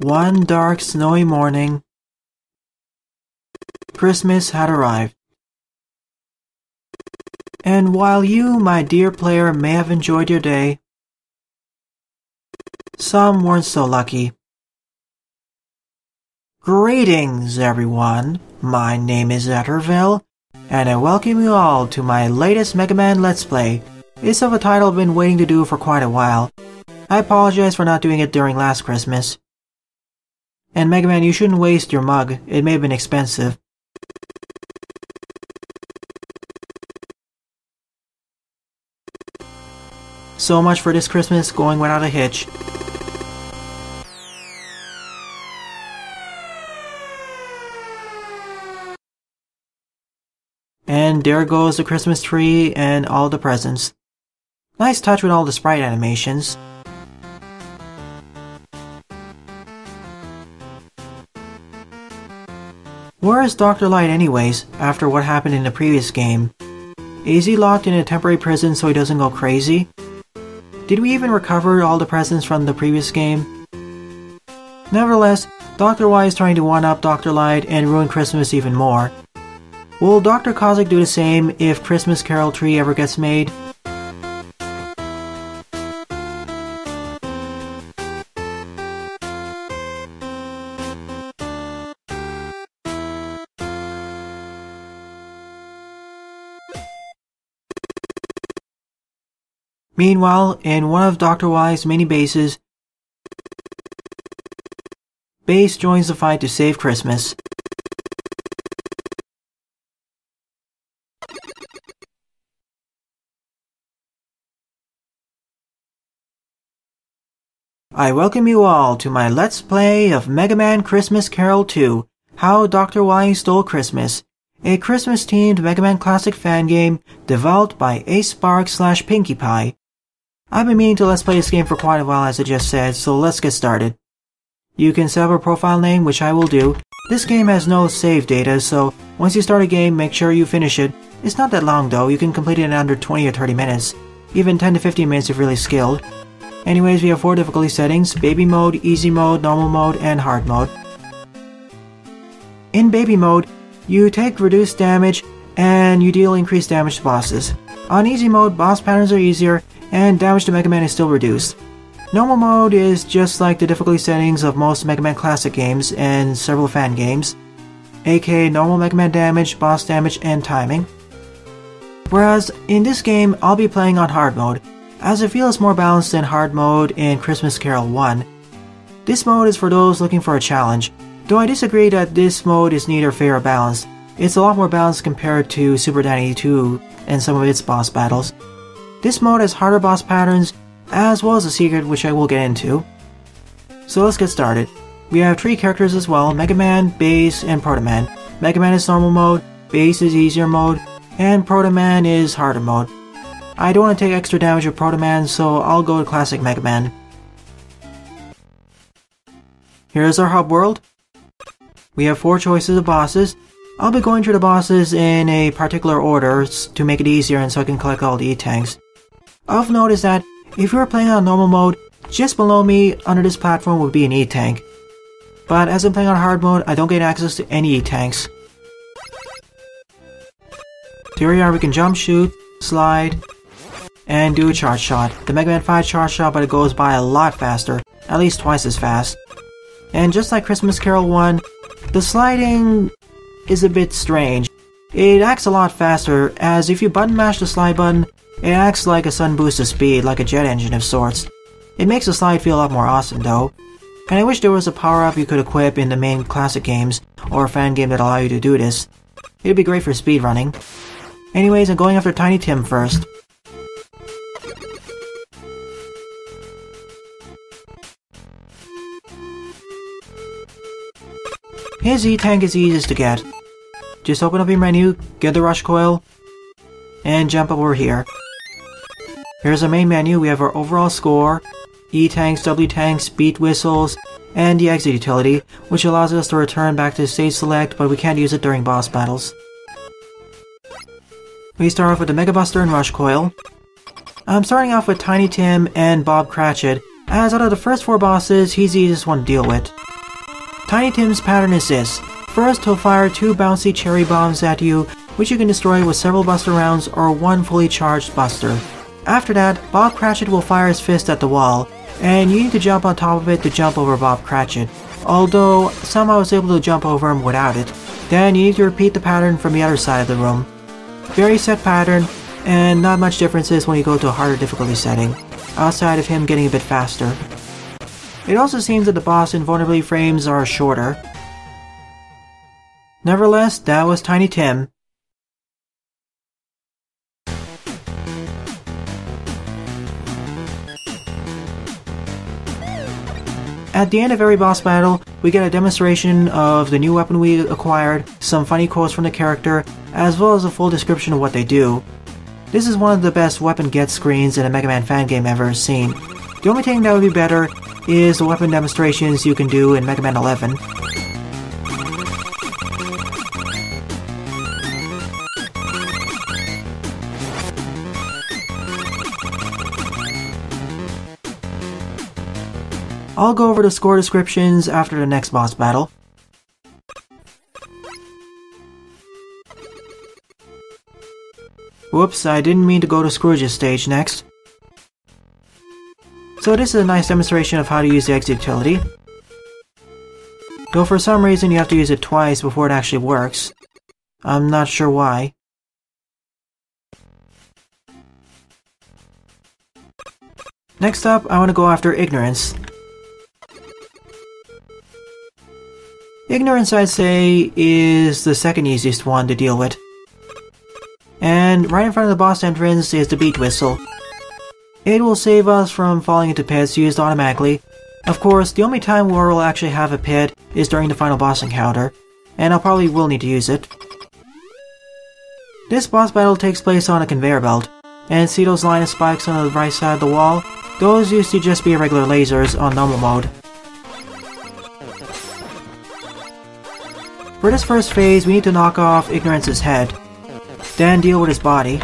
One dark, snowy morning, Christmas had arrived. And while you, my dear player, may have enjoyed your day, some weren't so lucky. Greetings, everyone. My name is Ethervil, and I welcome you all to my latest Mega Man Let's Play. It's of a title I've been waiting to do for quite a while. I apologize for not doing it during last Christmas. And Mega Man, you shouldn't waste your mug. It may have been expensive. So much for this Christmas going without a hitch. And there goes the Christmas tree and all the presents. Nice touch with all the sprite animations. Where is Dr. Light anyways, after what happened in the previous game? Is he locked in a temporary prison so he doesn't go crazy? Did we even recover all the presents from the previous game? Nevertheless, Dr. Wily is trying to one-up Dr. Light and ruin Christmas even more. Will Dr. Cossack do the same if Christmas Carol 3 ever gets made? Meanwhile, in one of Dr. Wily's many bases, Bass joins the fight to save Christmas. I welcome you all to my Let's Play of Mega Man Christmas Carol 2, How Dr. Wily Stole Christmas, a Christmas-themed Mega Man Classic fan game developed by ACESpark slash Pinkie Pie. I've been meaning to let's play this game for quite a while as I just said, so let's get started. You can set up a profile name, which I will do. This game has no save data, so once you start a game, make sure you finish it. It's not that long though, you can complete it in under 20 or 30 minutes. Even 10 to 15 minutes if really skilled. Anyways, we have four difficulty settings, baby mode, easy mode, normal mode, and hard mode. In baby mode, you take reduced damage and you deal increased damage to bosses. On easy mode, boss patterns are easier and damage to Mega Man is still reduced. Normal mode is just like the difficulty settings of most Mega Man Classic games and several fan games, aka normal Mega Man damage, boss damage, and timing. Whereas in this game, I'll be playing on hard mode, as it feels more balanced than hard mode in Christmas Carol 1. This mode is for those looking for a challenge, though I disagree that this mode is neither fair or balanced. It's a lot more balanced compared to Super Danny 2 and some of its boss battles. This mode has harder boss patterns, as well as a secret which I will get into. So let's get started. We have three characters as well, Mega Man, Bass, and Proto Man. Mega Man is normal mode, Bass is easier mode, and Proto Man is harder mode. I don't want to take extra damage with Proto Man, so I'll go to Classic Mega Man. Here's our hub world. We have four choices of bosses. I'll be going through the bosses in a particular order to make it easier and so I can collect all the E-Tanks. Note is that if you are playing on normal mode, just below me under this platform would be an E-Tank. But as I'm playing on hard mode, I don't get access to any E-Tanks. Here we are, we can jump, shoot, slide, and do a charge shot. The Mega Man 5 charge shot, but it goes by a lot faster, at least twice as fast. And just like Christmas Carol 1, the sliding is a bit strange. It acts a lot faster, as if you button mash the slide button, it acts like a sun boost of speed, like a jet engine of sorts. It makes the slide feel a lot more awesome though. And I wish there was a power-up you could equip in the main classic games, or a fan game that allow you to do this. It'd be great for speedrunning. Anyways, I'm going after Tiny Tim first. His E-Tank is easiest to get. Just open up your menu, get the Rush Coil, and jump over here. Here's our main menu, we have our overall score, E-Tanks, W-Tanks, Beat Whistles, and the exit utility, which allows us to return back to stage select, but we can't use it during boss battles. We start off with the Mega Buster and Rush Coil. I'm starting off with Tiny Tim and Bob Cratchit, as out of the first four bosses, he's the easiest one to deal with. Tiny Tim's pattern is this. First, he'll fire two bouncy cherry bombs at you, which you can destroy with several buster rounds or one fully charged buster. After that, Bob Cratchit will fire his fist at the wall, and you need to jump on top of it to jump over Bob Cratchit. Although, somehow I was able to jump over him without it. Then you need to repeat the pattern from the other side of the room. Very set pattern, and not much differences when you go to a harder difficulty setting, outside of him getting a bit faster. It also seems that the boss invulnerability frames are shorter. Nevertheless, that was Tiny Tim. At the end of every boss battle, we get a demonstration of the new weapon we acquired, some funny quotes from the character, as well as a full description of what they do. This is one of the best weapon get screens in a Mega Man fan game ever seen. The only thing that would be better is the weapon demonstrations you can do in Mega Man 11. I'll go over the score descriptions after the next boss battle. Whoops, I didn't mean to go to Scrooge's stage next. So this is a nice demonstration of how to use the exit utility. Though for some reason you have to use it twice before it actually works. I'm not sure why. Next up, I want to go after Ignorance. Ignorance, I'd say, is the second easiest one to deal with. And right in front of the boss entrance is the beat whistle. It will save us from falling into pits used automatically. Of course, the only time where we'll actually have a pit is during the final boss encounter, and I'll probably will need to use it. This boss battle takes place on a conveyor belt, and see those line of spikes on the right side of the wall? Those used to just be regular lasers on normal mode. For this first phase, we need to knock off Ignorance's head, then deal with his body.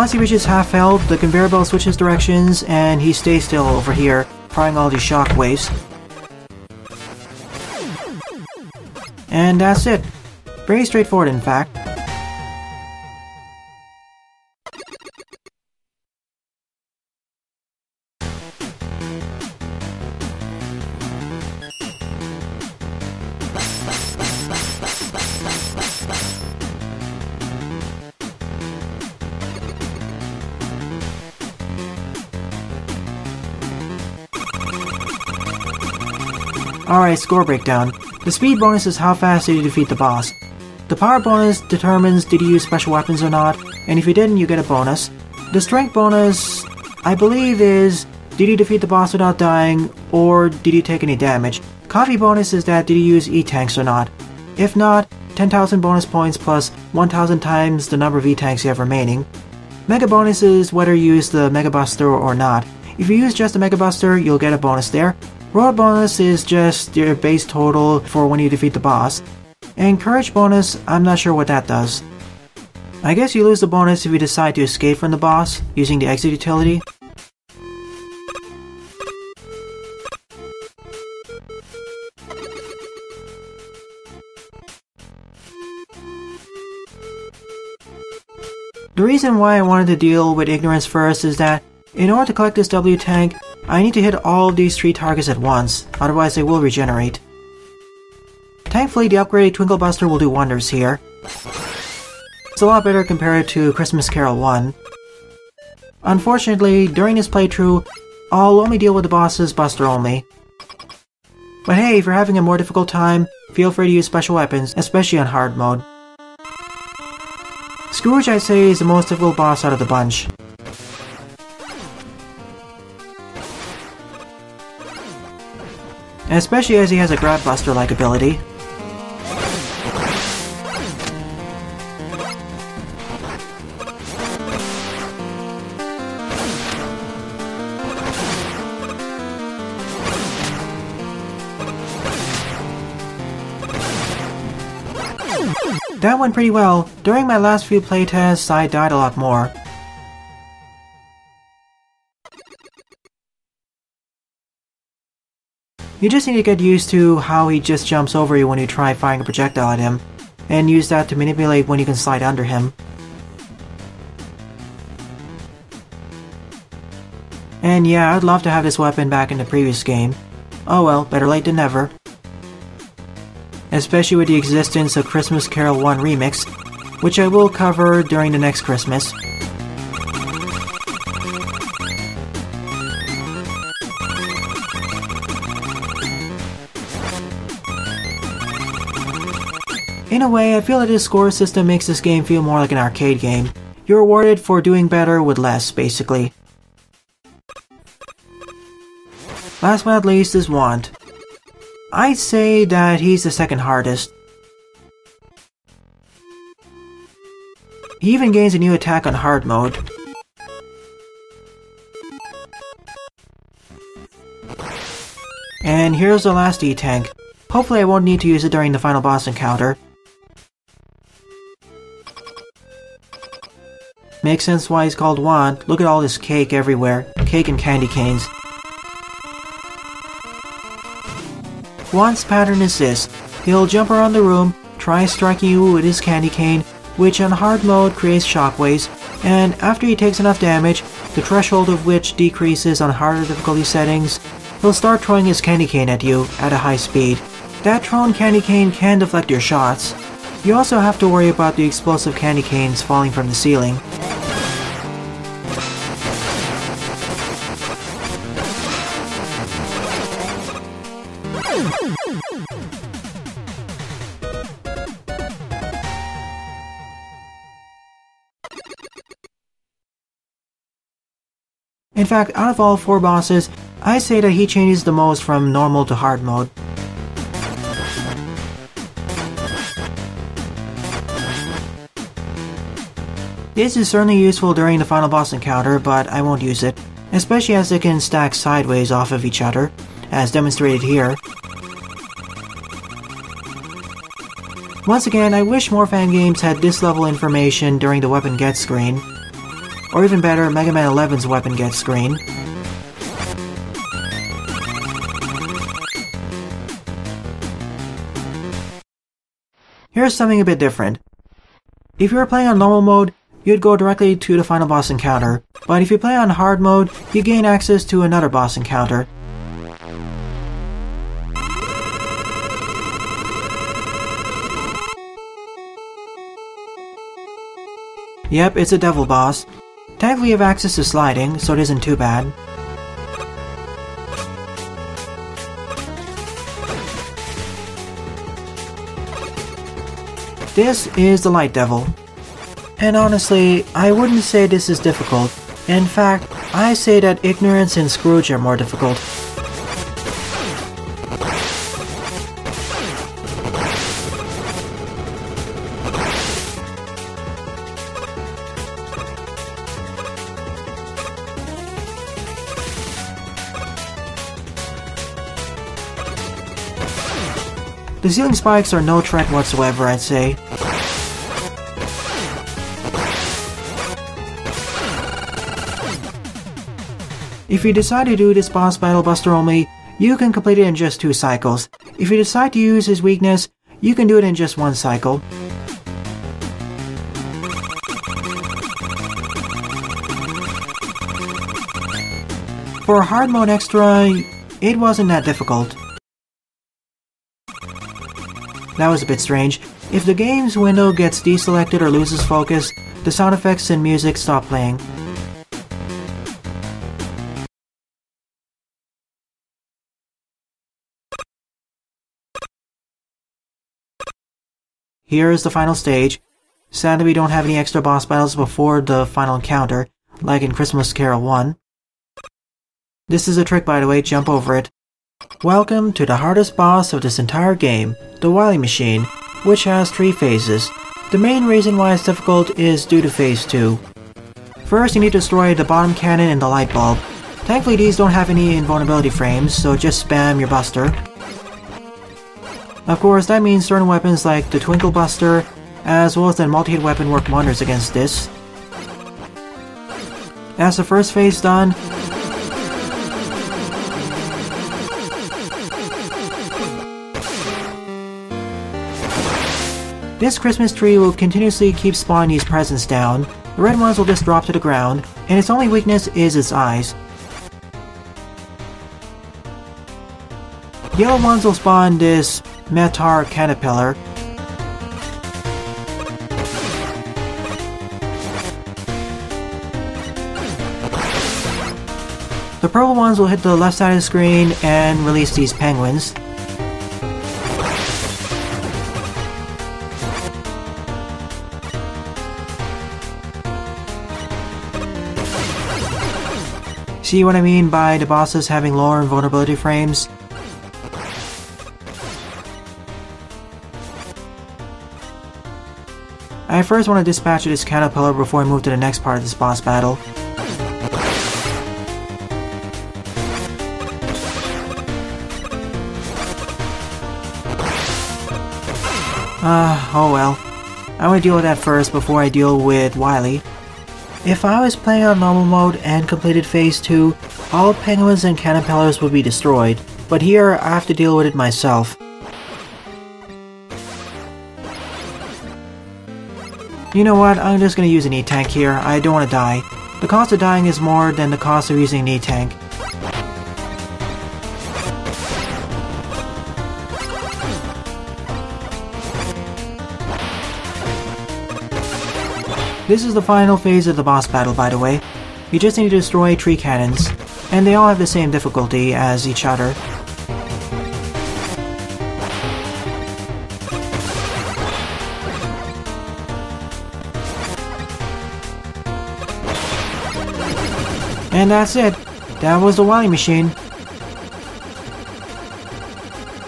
Once he reaches half health, the conveyor belt switches directions and he stays still over here, firing all these shockwaves. And that's it. Very straightforward in fact. Score breakdown. The speed bonus is how fast did you defeat the boss. The power bonus determines did you use special weapons or not, and if you didn't, you get a bonus. The strength bonus, I believe, is did you defeat the boss without dying, or did you take any damage? Coffee bonus is that did you use E-tanks or not. If not, 10,000 bonus points plus 1,000 times the number of E-tanks you have remaining. Mega bonus is whether you use the Mega Buster or not. If you use just the Mega Buster, you'll get a bonus there, Royal bonus is just your base total for when you defeat the boss. And courage bonus, I'm not sure what that does. I guess you lose the bonus if you decide to escape from the boss using the exit utility. The reason why I wanted to deal with ignorance first is that in order to collect this W tank, I need to hit all these three targets at once, otherwise they will regenerate. Thankfully, the upgraded Twinkle Buster will do wonders here. It's a lot better compared to Christmas Carol 1. Unfortunately, during this playthrough, I'll only deal with the bosses Buster only. But hey, if you're having a more difficult time, feel free to use special weapons, especially on hard mode. Scrooge, I'd say, is the most difficult boss out of the bunch. especially as he has a Grab Buster-like ability. That went pretty well. During my last few playtests, I died a lot more, You just need to get used to how he just jumps over you when you try firing a projectile at him, and use that to manipulate when you can slide under him. And yeah, I'd love to have this weapon back in the previous game. Oh well, better late than never. Especially with the existence of Christmas Carol 1 Remix, which I will cover during the next Christmas. In a way, I feel that this score system makes this game feel more like an arcade game. You're rewarded for doing better with less, basically. Last but not least is Want. I'd say that he's the second hardest. He even gains a new attack on hard mode. And here's the last E-Tank. Hopefully I won't need to use it during the final boss encounter. Makes sense why he's called Want. Look at all this cake everywhere. Cake and candy canes. Want's pattern is this. He'll jump around the room, try striking you with his candy cane, which on hard mode creates shockwaves, and after he takes enough damage, the threshold of which decreases on harder difficulty settings, he'll start throwing his candy cane at you at a high speed. That thrown candy cane can deflect your shots. You also have to worry about the explosive candy canes falling from the ceiling. In fact, out of all four bosses, I say that he changes the most from normal to hard mode. This is certainly useful during the final boss encounter, but I won't use it, especially as they can stack sideways off of each other, as demonstrated here. Once again, I wish more fan games had this level information during the weapon get screen, or even better, Mega Man 11's weapon get screen. Here's something a bit different. If you were playing on normal mode, you'd go directly to the final boss encounter, but if you play on hard mode, you gain access to another boss encounter. Yep, it's a devil boss. Thankfully you have access to sliding, so it isn't too bad. This is the Light Devil. And honestly, I wouldn't say this is difficult. In fact, I say that Ignorance and Scrooge are more difficult. The ceiling spikes are no threat whatsoever, I'd say. If you decide to do this boss battle buster only, you can complete it in just two cycles. If you decide to use his weakness, you can do it in just one cycle. For a hard mode extra, it wasn't that difficult. That was a bit strange. If the game's window gets deselected or loses focus, the sound effects and music stop playing. Here is the final stage. Sadly we don't have any extra boss battles before the final encounter, like in Christmas Carol 1. This is a trick by the way, jump over it. Welcome to the hardest boss of this entire game, the Wily Machine, which has three phases. The main reason why it's difficult is due to phase 2. First you need to destroy the bottom cannon and the light bulb. Thankfully these don't have any invulnerability frames, so just spam your buster. Of course, that means certain weapons like the Twinkle Buster as well as the multi-hit weapon work wonders against this. As the first phase done. This Christmas tree will continuously keep spawning these presents down. The red ones will just drop to the ground, and its only weakness is its eyes. Yellow ones will spawn this Metar caterpillar. The purple ones will hit the left side of the screen and release these penguins. See what I mean by the bosses having lower invulnerability frames? I first want to dispatch this caterpillar before I move to the next part of this boss battle. Ah, uh, oh well. I want to deal with that first before I deal with Wily. If I was playing on normal mode and completed phase 2, all penguins and caterpillars would be destroyed, but here I have to deal with it myself. You know what, I'm just gonna use an E-Tank here, I don't want to die. The cost of dying is more than the cost of using an E-Tank. This is the final phase of the boss battle by the way. You just need to destroy tree cannons, and they all have the same difficulty as each other. And that's it. That was the Wily machine.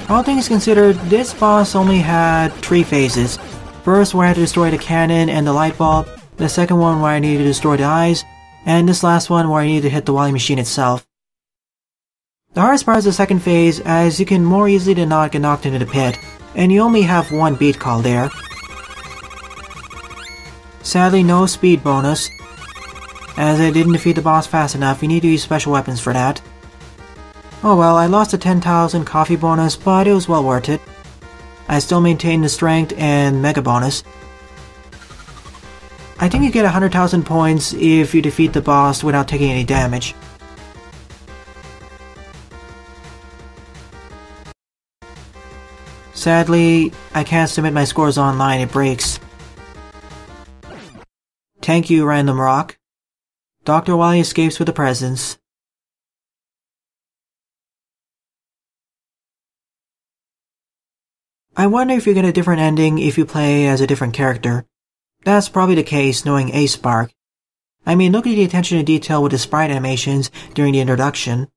All things considered, this boss only had three phases. First, we had to destroy the cannon and the light bulb, the second one where I needed to destroy the eyes, and this last one where I needed to hit the Wily machine itself. The hardest part is the second phase, as you can more easily than not get knocked into the pit, and you only have one beat call there. Sadly, no speed bonus. As I didn't defeat the boss fast enough, you need to use special weapons for that. Oh well, I lost a 10,000 coffee bonus, but it was well worth it. I still maintain the strength and mega bonus, I think you get 100,000 points if you defeat the boss without taking any damage. Sadly, I can't submit my scores online, it breaks. Thank you, Random Rock. Dr. Wily escapes with the presents. I wonder if you get a different ending if you play as a different character. That's probably the case knowing ACESpark. I mean, look at the attention to detail with the sprite animations during the introduction.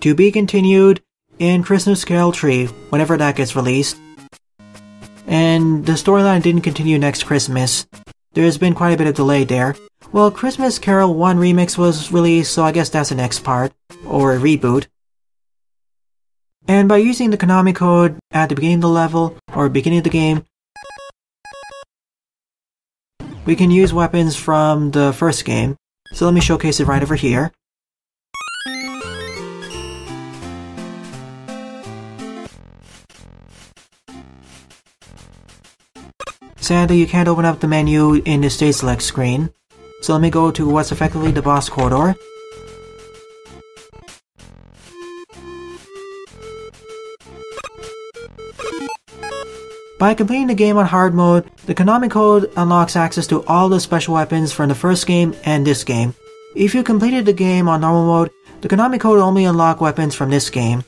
To be continued in Christmas Carol 3, whenever that gets released. And the storyline didn't continue next Christmas. There's been quite a bit of delay there. Well, Christmas Carol 1 Remix was released, so I guess that's the next part, or a reboot. And by using the Konami code at the beginning of the level or beginning of the game, we can use weapons from the first game. So let me showcase it right over here. Sadly, you can't open up the menu in the stage select screen. So let me go to what's effectively the boss corridor. By completing the game on hard mode, the Konami code unlocks access to all the special weapons from the first game and this game. If you completed the game on normal mode, the Konami code only unlock weapons from this game.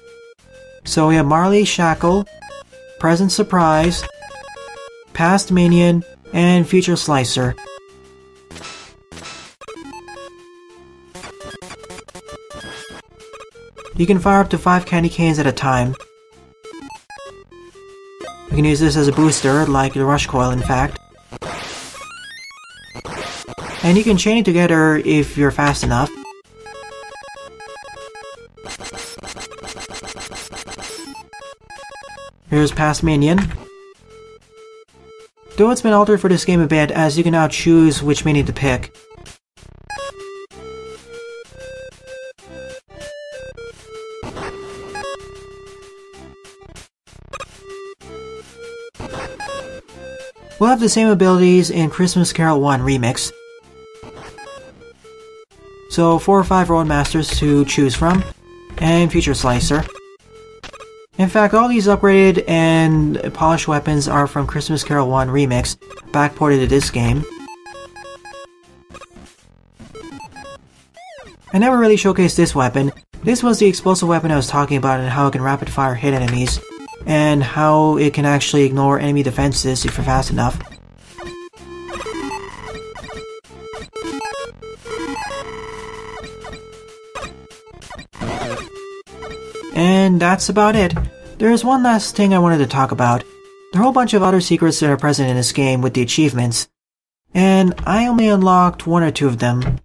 So we have Marley Shackle, Present Surprise, Past Minion, and Future Slicer. You can fire up to 5 candy canes at a time. We can use this as a booster, like the Rush Coil in fact. And you can chain it together if you're fast enough. Here's past minion. Though it's been altered for this game a bit, as you can now choose which minion to pick. We'll have the same abilities in Christmas Carol 1 Remix. So, 4 or 5 Robot Masters to choose from, and Future Slicer. In fact, all these upgraded and polished weapons are from Christmas Carol 1 Remix, backported to this game. I never really showcased this weapon. This was the explosive weapon I was talking about and how it can rapid fire hit enemies and how it can actually ignore enemy defenses if you're fast enough. And that's about it. There is one last thing I wanted to talk about. There are a whole bunch of other secrets that are present in this game with the achievements, and I only unlocked one or two of them.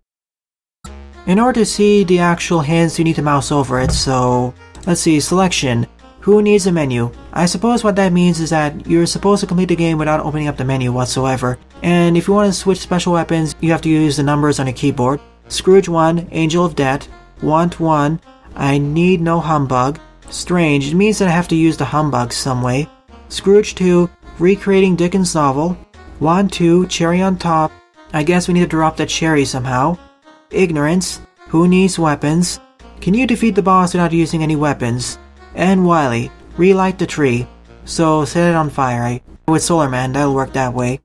In order to see the actual hints, you need to mouse over it, so let's see, selection, who needs a menu? I suppose what that means is that you're supposed to complete the game without opening up the menu whatsoever. And if you want to switch special weapons, you have to use the numbers on your keyboard. Scrooge 1, Angel of Debt, Want 1, I Need No Humbug. Strange, it means that I have to use the humbug some way. Scrooge 2, Recreating Dickens' novel. Want 2, Cherry on Top. I guess we need to drop that cherry somehow. Ignorance, Who needs weapons? Can you defeat the boss without using any weapons? And Wily, relight the tree. So set it on fire. With Solar Man, that'll work that way.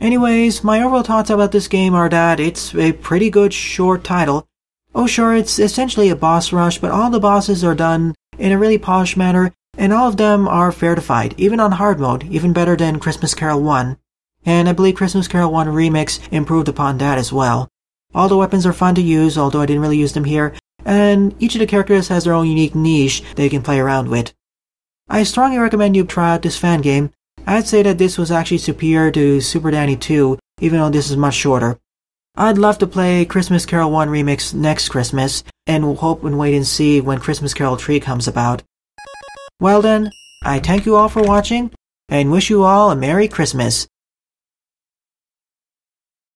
Anyways, my overall thoughts about this game are that it's a pretty good short title. Oh sure, it's essentially a boss rush, but all the bosses are done in a really polished manner, and all of them are fair to fight, even on hard mode, even better than Christmas Carol 1. And I believe Christmas Carol 1 Remix improved upon that as well. All the weapons are fun to use, although I didn't really use them here, and each of the characters has their own unique niche that you can play around with. I strongly recommend you try out this fan game. I'd say that this was actually superior to Super Danny 2, even though this is much shorter. I'd love to play Christmas Carol 1 Remix next Christmas, and will hope and wait and see when Christmas Carol 3 comes about. Well then, I thank you all for watching, and wish you all a Merry Christmas.